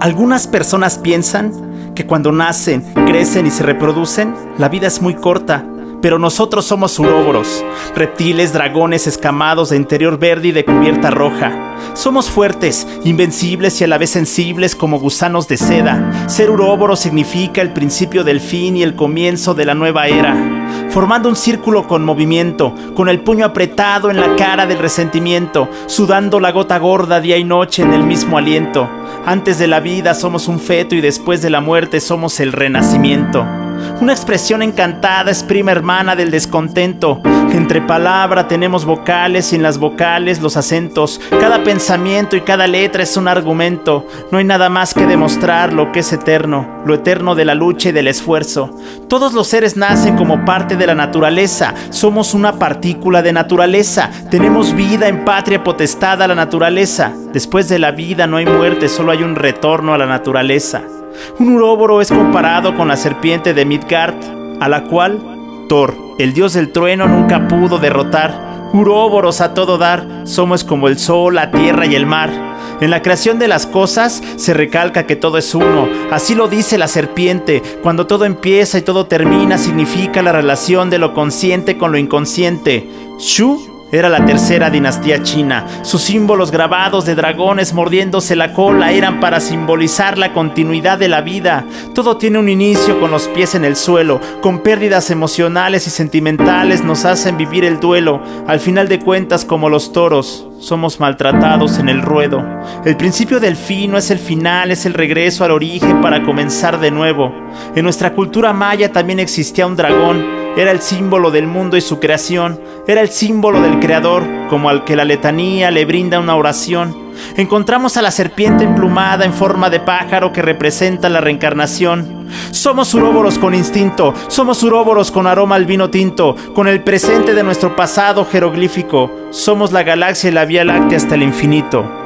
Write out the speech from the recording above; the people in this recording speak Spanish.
Algunas personas piensan que cuando nacen, crecen y se reproducen, la vida es muy corta pero nosotros somos uróboros, reptiles, dragones escamados de interior verde y de cubierta roja. Somos fuertes, invencibles y a la vez sensibles como gusanos de seda. Ser uróboro significa el principio del fin y el comienzo de la nueva era. Formando un círculo con movimiento, con el puño apretado en la cara del resentimiento, sudando la gota gorda día y noche en el mismo aliento. Antes de la vida somos un feto y después de la muerte somos el renacimiento. Una expresión encantada es prima hermana del descontento. Entre palabra tenemos vocales y en las vocales los acentos. Cada pensamiento y cada letra es un argumento. No hay nada más que demostrar lo que es eterno, lo eterno de la lucha y del esfuerzo. Todos los seres nacen como parte de la naturaleza. Somos una partícula de naturaleza. Tenemos vida en patria potestad a la naturaleza. Después de la vida no hay muerte, solo hay un retorno a la naturaleza. Un uróboro es comparado con la serpiente de Midgard, a la cual El dios del trueno, nunca pudo derrotar. Uróboros a todo dar, somos como el sol, la tierra y el mar. En la creación de las cosas se recalca que todo es uno. Así lo dice la serpiente. Cuando todo empieza y todo termina, significa la relación de lo consciente con lo inconsciente. Shu era la tercera dinastía china. Sus símbolos grabados de dragones mordiéndose la cola eran para simbolizar la continuidad de la vida. Todo tiene un inicio con los pies en el suelo, con pérdidas emocionales y sentimentales nos hacen vivir el duelo. Al final de cuentas, como los toros, somos maltratados en el ruedo. El principio del fin no es el final, es el regreso al origen para comenzar de nuevo. En nuestra cultura maya también existía un dragón era el símbolo del mundo y su creación, era el símbolo del Creador, como al que la letanía le brinda una oración. Encontramos a la serpiente emplumada en forma de pájaro que representa la reencarnación. Somos uróboros con instinto, somos uróboros con aroma al vino tinto, con el presente de nuestro pasado jeroglífico. Somos la galaxia y la Vía Láctea hasta el infinito.